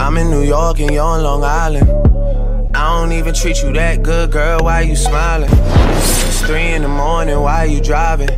I'm in New York and you're on Long Island. I don't even treat you that good, girl. Why you smiling? It's three in the morning. Why you driving?